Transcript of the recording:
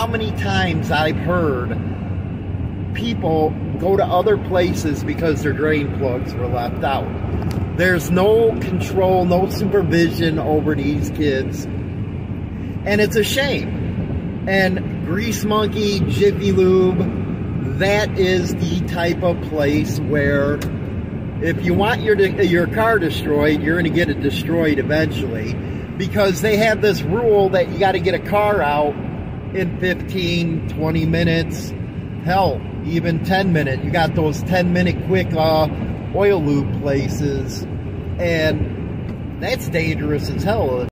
how many times I've heard people go to other places because their drain plugs were left out. There's no control, no supervision over these kids. And it's a shame. And Grease Monkey, Jiffy Lube, that is the type of place where if you want your your car destroyed, you're going to get it destroyed eventually because they have this rule that you got to get a car out in 15, 20 minutes, hell, even 10 minutes. You got those 10 minute quick uh, oil lube places, and that's dangerous as hell.